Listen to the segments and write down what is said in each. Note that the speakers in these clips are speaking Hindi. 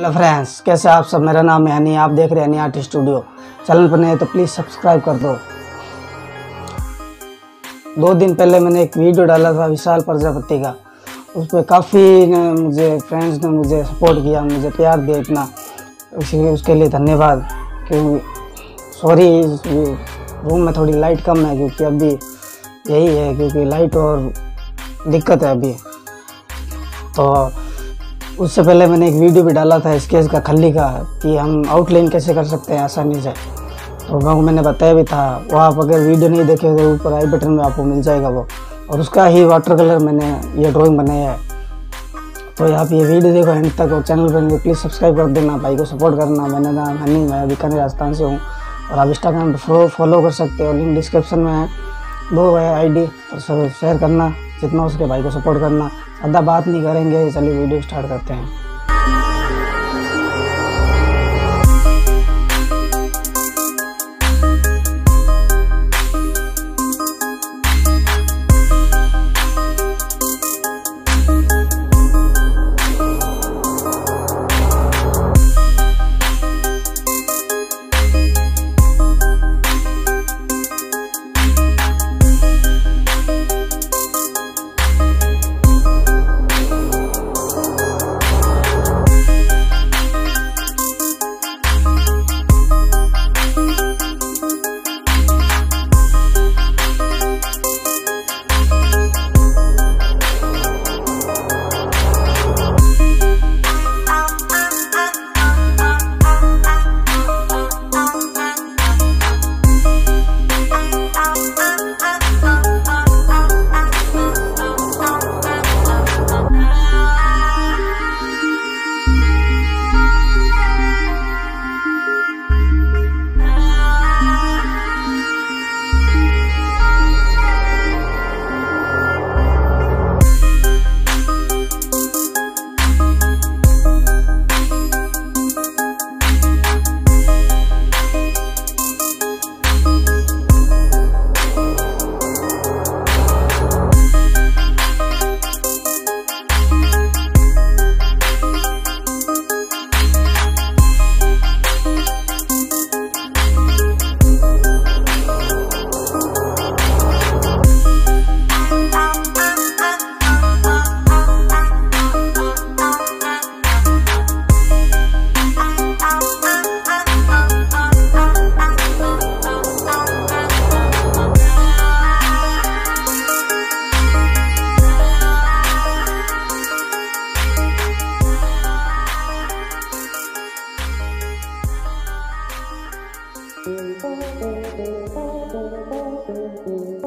हेलो फ्रेंड्स कैसे आप सब? मेरा नाम है हनी, आप देख रहे हैं हनी आर्ट स्टूडियो। चैनल पर नए तो प्लीज़ सब्सक्राइब कर दो। दो दिन पहले मैंने एक वीडियो डाला था विशाल प्रजापति का। उस पर काफ़ी मुझे फ्रेंड्स ने मुझे सपोर्ट किया, मुझे प्यार दिया इतना। उसी उसके लिए धन्यवाद। क्योंकि सॉरी रूम में थोड़ी लाइट कम है, क्योंकि अभी यही है, क्योंकि लाइट और दिक्कत है अभी। तो उससे पहले मैंने एक वीडियो भी डाला था स्केच का, खल्ली का, कि हम आउटलाइन कैसे कर सकते हैं आसानी से। तो वो मैंने बताया भी था वो आप अगर वीडियो नहीं देखे तो ऊपर आई बटन में आपको मिल जाएगा वो। और उसका ही वाटर कलर मैंने ये ड्राइंग बनाया है। तो आप ये वीडियो देखो एंड तक और चैनल पर प्लीज़ सब्सक्राइब कर देना, भाई को सपोर्ट करना। मैंने नाम हनी मैं बीकानेर राजस्थान से हूँ और आप इंस्टाग्राम पर फॉलो कर सकते हो। लिंक डिस्क्रिप्शन में है। दो है आई डी तो शेयर करना। जितना उसके भाई को सपोर्ट करना, ज़्यादा बात नहीं करेंगे, चलिए वीडियो स्टार्ट करते हैं। Thank you.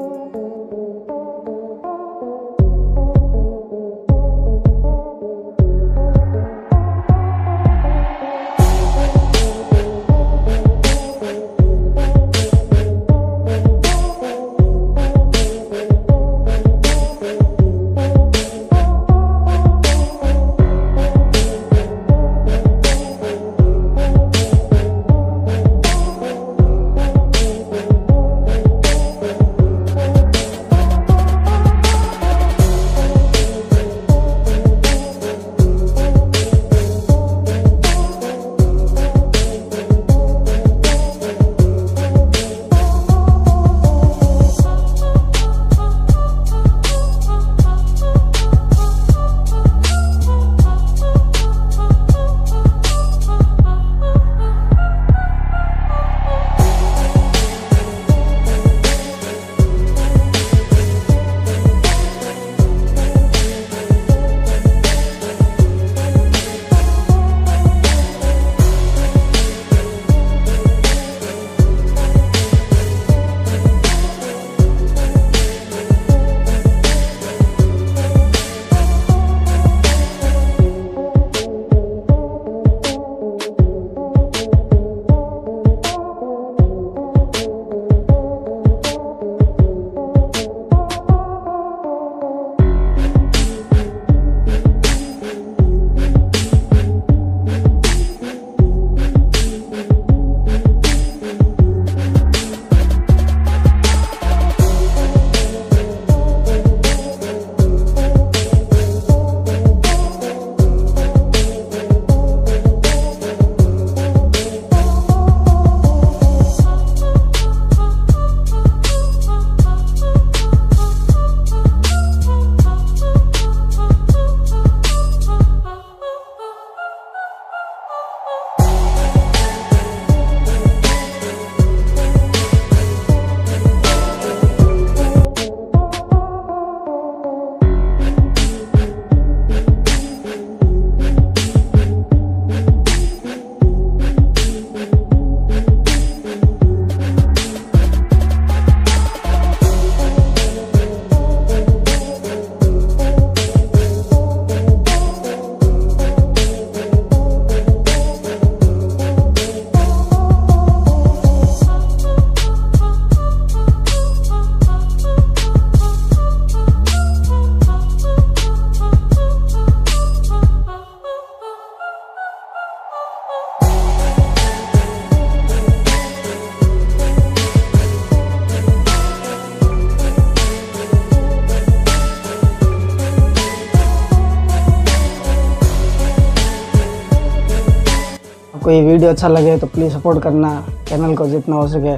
आपको ये वीडियो अच्छा लगे तो प्लीज़ सपोर्ट करना चैनल को जितना हो सके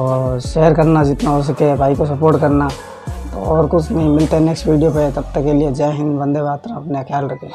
और शेयर करना जितना हो सके, भाई को सपोर्ट करना। तो और कुछ नहीं, मिलता है नेक्स्ट वीडियो पे, तब तक के लिए जय हिंद, वंदे मातरम, अपना ख्याल रखें।